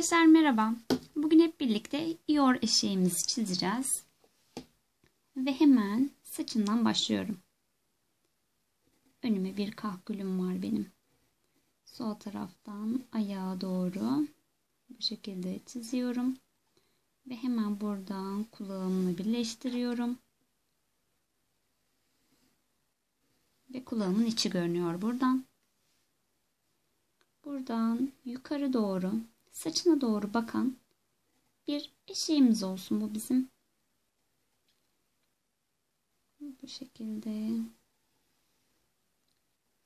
Arkadaşlar merhaba. Bugün hep birlikte Ior eşeğimizi çizeceğiz. Ve hemen saçından başlıyorum. Önüme bir kahkülüm var benim. Sol taraftan ayağa doğru bu şekilde çiziyorum. Ve hemen buradan kulağımla birleştiriyorum. Ve kulağımın içi görünüyor buradan. Buradan yukarı doğru saçına doğru bakan bir eşeğimiz olsun bu bizim. Bu şekilde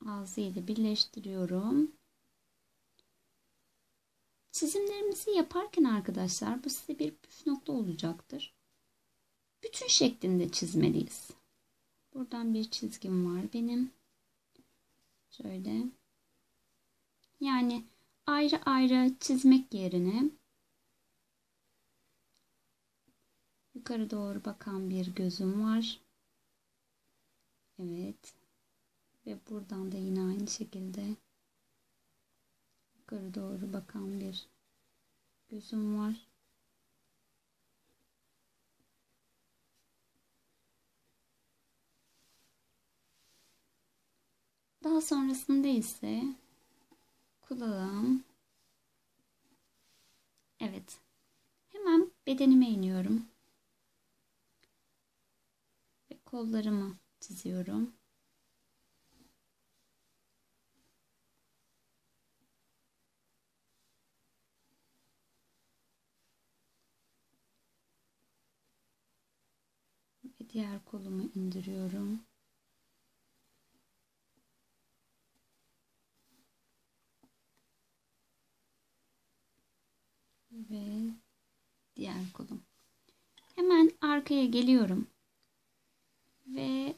ağzı ile birleştiriyorum. Çizimlerimizi yaparken arkadaşlar bu size bir püf nokta olacaktır. Bütün şeklinde çizmeliyiz. Buradan bir çizgim var benim. Şöyle. Yani ayrı ayrı çizmek yerine yukarı doğru bakan bir gözüm var. Evet. Ve buradan da yine aynı şekilde yukarı doğru bakan bir gözüm var. Daha sonrasında ise kulağım. Evet. Hemen bedenime iniyorum. Ve kollarımı çiziyorum. Ve diğer kolumu indiriyorum. ve diğer kolum. Hemen arkaya geliyorum. Ve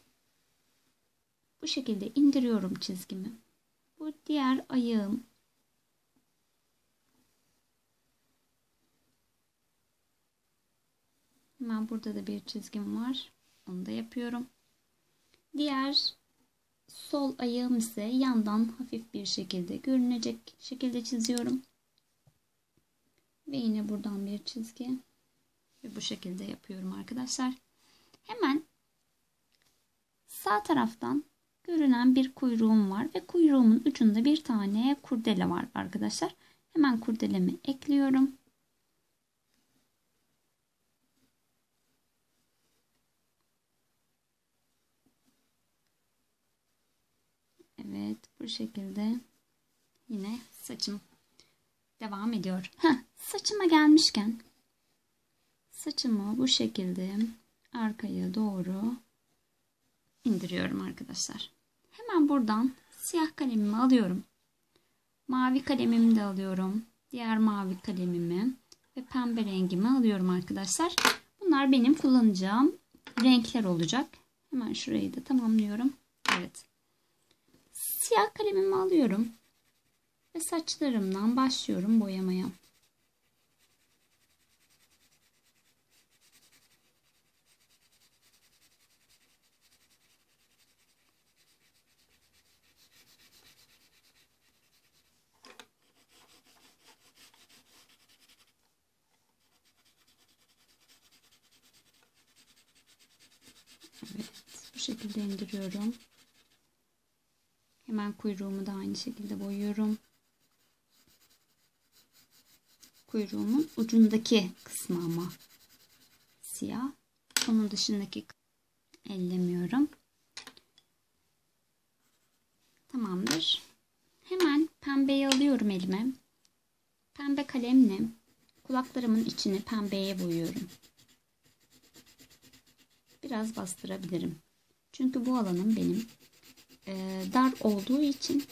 bu şekilde indiriyorum çizgimi. Bu diğer ayağım. Hemen burada da bir çizgim var. Onu da yapıyorum. Diğer sol ayağım ise yandan hafif bir şekilde görünecek şekilde çiziyorum. Ve yine buradan bir çizgi. Ve bu şekilde yapıyorum arkadaşlar. Hemen sağ taraftan görünen bir kuyruğum var. Ve kuyruğumun ucunda bir tane kurdele var arkadaşlar. Hemen kurdelemi ekliyorum. Evet bu şekilde yine saçım devam ediyor. Heh, saçıma gelmişken saçımı bu şekilde arkaya doğru indiriyorum arkadaşlar. Hemen buradan siyah kalemimi alıyorum. Mavi kalemimi de alıyorum. Diğer mavi kalemimi ve pembe rengimi alıyorum arkadaşlar. Bunlar benim kullanacağım renkler olacak. Hemen şurayı da tamamlıyorum. Evet. Siyah kalemimi alıyorum. Ve saçlarımdan başlıyorum boyamaya. Evet, bu şekilde indiriyorum. Hemen kuyruğumu da aynı şekilde boyuyorum. Kuyruğumun ucundaki kısmı ama siyah. Onun dışındaki ellemiyorum. Tamamdır. Hemen pembeyi alıyorum elime. Pembe kalemle kulaklarımın içini pembeye boyuyorum. Biraz bastırabilirim. Çünkü bu alanım benim e, dar olduğu için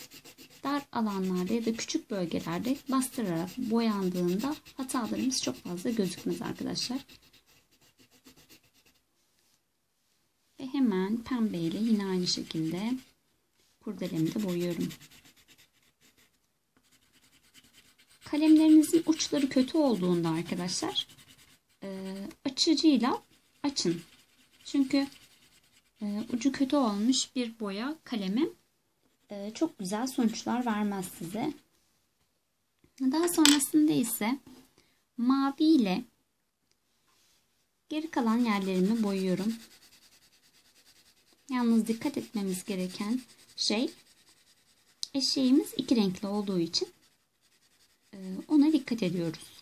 dar alanlarda ya da küçük bölgelerde bastırarak boyandığında hatalarımız çok fazla gözükmez arkadaşlar. Ve hemen pembe ile yine aynı şekilde kurdelemi de boyuyorum. Kalemlerinizin uçları kötü olduğunda arkadaşlar e, açıcıyla açın. Çünkü ucu kötü olmuş bir boya kalemi e, çok güzel sonuçlar vermez size. Daha sonrasında ise mavi ile geri kalan yerlerimi boyuyorum. Yalnız dikkat etmemiz gereken şey eşeğimiz iki renkli olduğu için e, ona dikkat ediyoruz.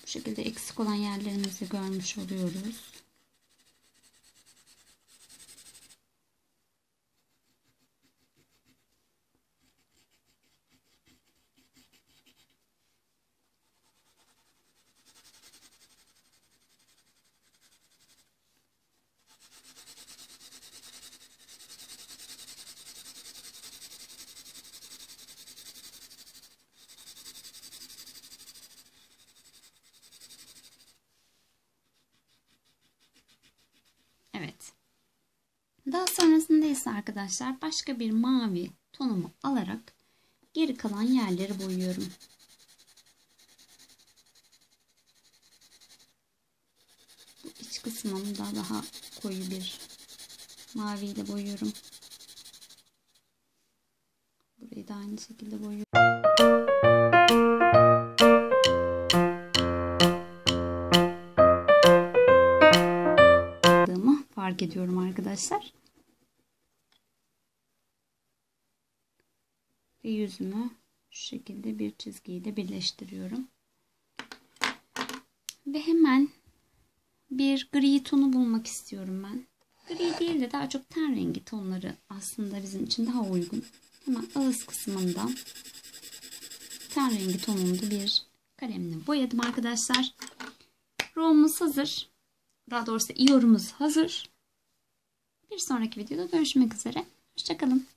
Bu şekilde eksik olan yerlerimizi görmüş oluyoruz. Evet. Daha sonrasında ise arkadaşlar başka bir mavi tonumu alarak geri kalan yerleri boyuyorum. Bu iç kısmını da daha koyu bir mavi ile boyuyorum. Burayı da aynı şekilde boyuyorum. fark ediyorum arkadaşlar. Ve yüzümü şu şekilde bir çizgiyle birleştiriyorum. Ve hemen bir gri tonu bulmak istiyorum ben. Gri değil de daha çok ten rengi tonları aslında bizim için daha uygun. Hemen ağız kısmından ten rengi tonunda bir kalemle boyadım arkadaşlar. Romumuz hazır. Daha doğrusu iyorumuz hazır. Bir sonraki videoda görüşmek üzere. Hoşçakalın.